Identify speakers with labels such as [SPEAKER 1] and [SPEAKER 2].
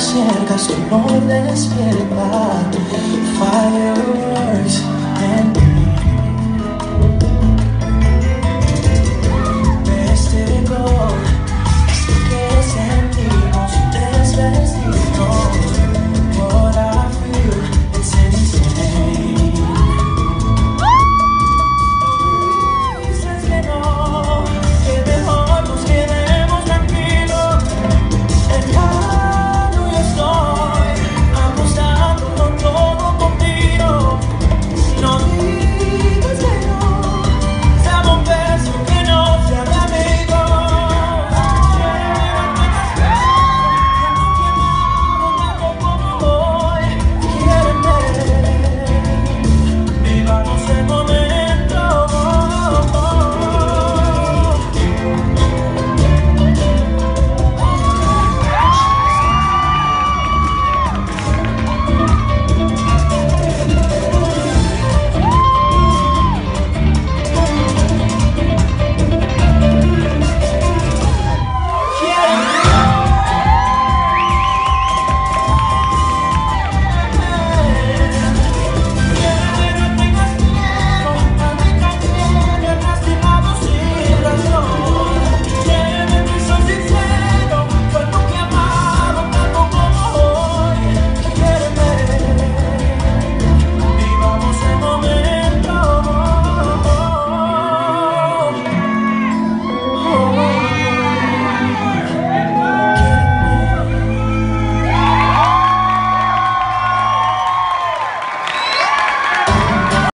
[SPEAKER 1] ciegas tu como despierta fireworks and en Testigo, esto que sentimos desvestido